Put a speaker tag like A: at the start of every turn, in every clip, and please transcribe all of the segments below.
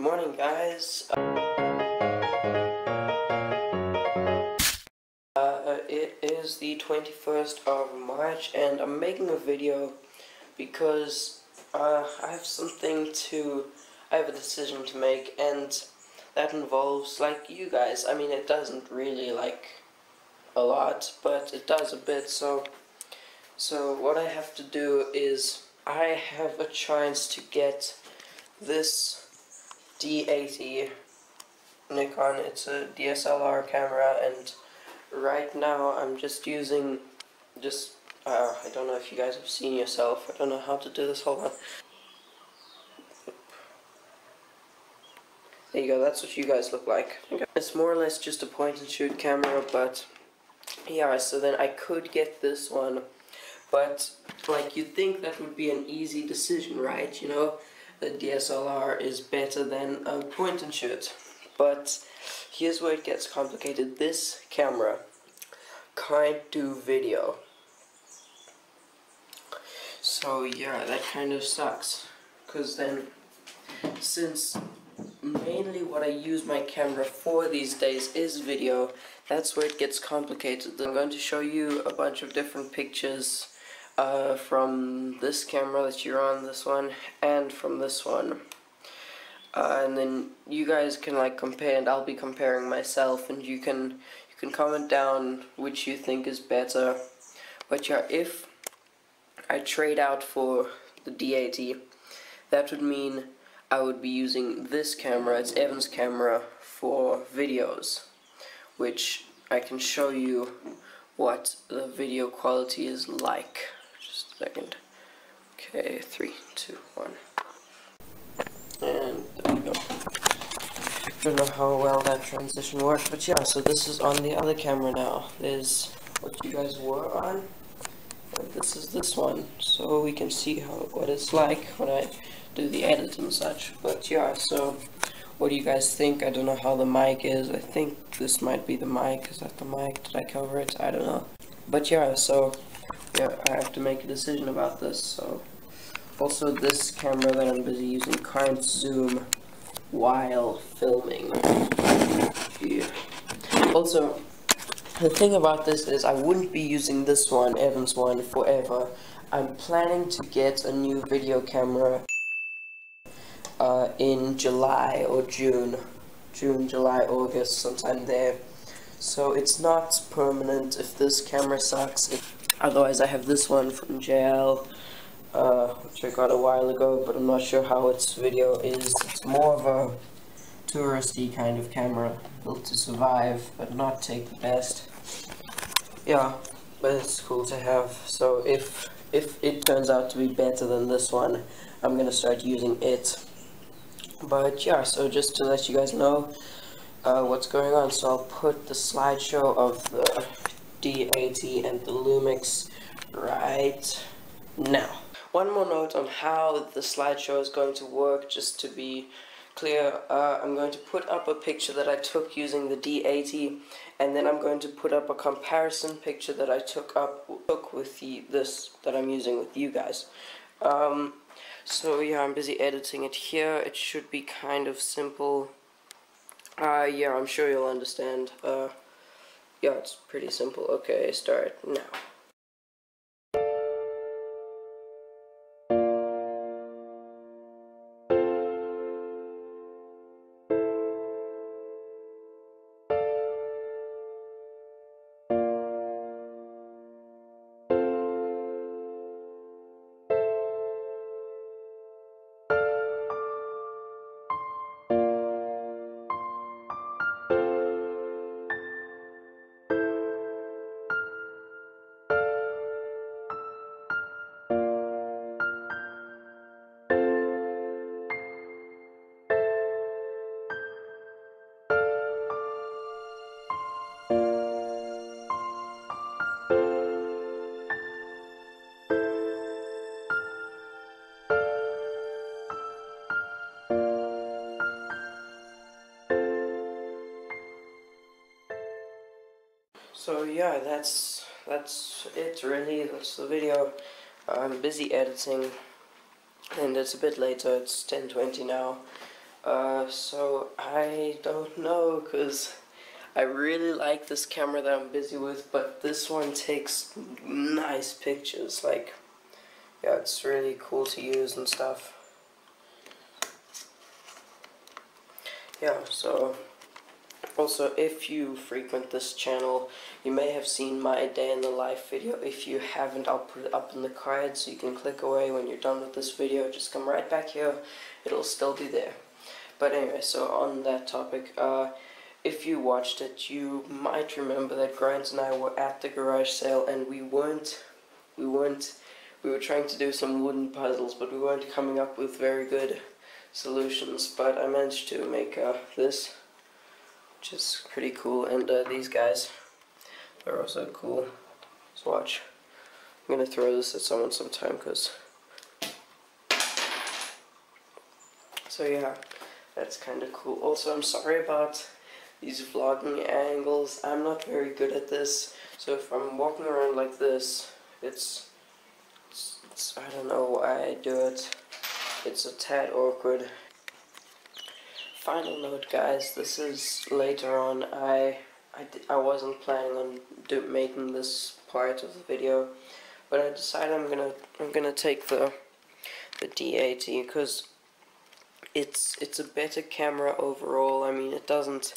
A: Morning, guys. Uh, it is the 21st of March, and I'm making a video because uh, I have something to. I have a decision to make, and that involves, like, you guys. I mean, it doesn't really, like, a lot, but it does a bit, so. So, what I have to do is. I have a chance to get this D80 Nikon. It's a DSLR camera and right now I'm just using just uh, I don't know if you guys have seen yourself. I don't know how to do this. Hold on. There you go. That's what you guys look like. It's more or less just a point and shoot camera, but yeah. So then I could get this one but, like, you'd think that would be an easy decision, right? You know, the DSLR is better than a point and shoot. But, here's where it gets complicated. This camera can't do video. So, yeah, that kind of sucks. Because then, since mainly what I use my camera for these days is video, that's where it gets complicated. I'm going to show you a bunch of different pictures uh, from this camera that you're on, this one, and from this one. Uh, and then you guys can like compare, and I'll be comparing myself, and you can you can comment down which you think is better. But yeah, if I trade out for the D80, that would mean I would be using this camera, it's Evan's camera, for videos, which I can show you what the video quality is like second. Okay, three, two, one. And there we go. I Don't know how well that transition worked, but yeah, so this is on the other camera now. There's what you guys were on, and this is this one. So we can see how what it's like when I do the edit and such. But yeah, so what do you guys think? I don't know how the mic is. I think this might be the mic. Is that the mic? Did I cover it? I don't know. But yeah, so yeah, I have to make a decision about this, so. Also, this camera that I'm busy using can't zoom while filming. Yeah. Also, the thing about this is I wouldn't be using this one, Evan's one, forever. I'm planning to get a new video camera uh, in July or June. June, July, August, sometime there. So it's not permanent. If this camera sucks, it Otherwise, I have this one from JL, uh, which I got a while ago, but I'm not sure how its video is. It's more of a touristy kind of camera, built to survive, but not take the best. Yeah, but it's cool to have. So if if it turns out to be better than this one, I'm gonna start using it. But yeah, so just to let you guys know uh, what's going on, so I'll put the slideshow of the D80 and the Lumix right now. One more note on how the slideshow is going to work, just to be clear, uh, I'm going to put up a picture that I took using the D80, and then I'm going to put up a comparison picture that I took up took with the, this that I'm using with you guys. Um, so yeah, I'm busy editing it here. It should be kind of simple. Uh, yeah, I'm sure you'll understand. Uh, yeah, it's pretty simple. Okay, start now. So yeah, that's that's it really. That's the video. I'm busy editing, and it's a bit later. It's 10:20 now. Uh, so I don't know because I really like this camera that I'm busy with, but this one takes nice pictures. Like, yeah, it's really cool to use and stuff. Yeah, so also if you frequent this channel, you may have seen my day in the life video. If you haven't, I'll put it up in the card so you can click away when you're done with this video. Just come right back here. It'll still be there. But anyway, so on that topic, uh, if you watched it, you might remember that Grant and I were at the garage sale and we weren't, we weren't, we were trying to do some wooden puzzles, but we weren't coming up with very good solutions. But I managed to make uh, this, which is pretty cool, and uh, these guys are also cool. Watch. I'm gonna throw this at someone sometime, because... So yeah, that's kind of cool. Also, I'm sorry about these vlogging angles. I'm not very good at this, so if I'm walking around like this, it's, it's, it's I don't know why I do it. It's a tad awkward. Final note, guys. This is later on. I I, I wasn't planning on do, making this part of the video, but I decided I'm gonna I'm gonna take the the D80 because it's it's a better camera overall. I mean, it doesn't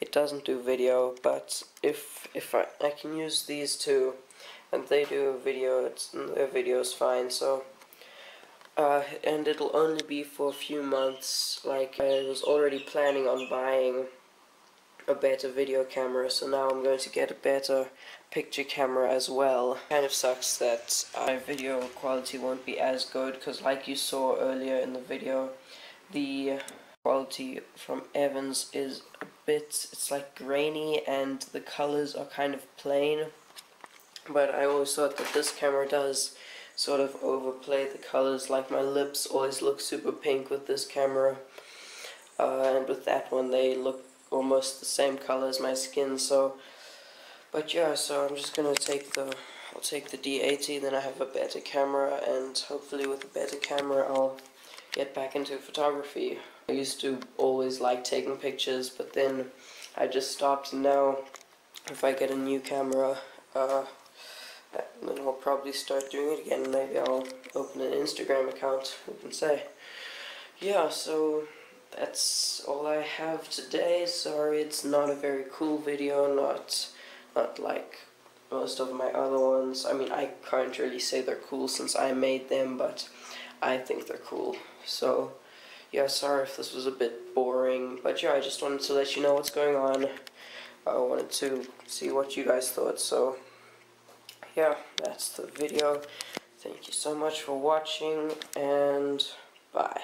A: it doesn't do video, but if if I I can use these two, and they do video, it's their video's fine. So. Uh, and it'll only be for a few months, like I was already planning on buying a better video camera, so now I'm going to get a better picture camera as well. Kind of sucks that my video quality won't be as good, because like you saw earlier in the video, the quality from Evans is a bit, it's like grainy and the colors are kind of plain. But I always thought that this camera does sort of overplay the colors, like my lips always look super pink with this camera. Uh, and with that one they look almost the same color as my skin, so... But yeah, so I'm just gonna take the I'll take the D80, then I have a better camera, and hopefully with a better camera I'll get back into photography. I used to always like taking pictures, but then I just stopped, and now if I get a new camera, uh, then I'll probably start doing it again. Maybe I'll open an Instagram account, who can say. Yeah, so that's all I have today. Sorry it's not a very cool video, not, not like most of my other ones. I mean, I can't really say they're cool since I made them, but I think they're cool. So, yeah, sorry if this was a bit boring, but yeah, I just wanted to let you know what's going on. I wanted to see what you guys thought, so yeah, that's the video. Thank you so much for watching, and bye.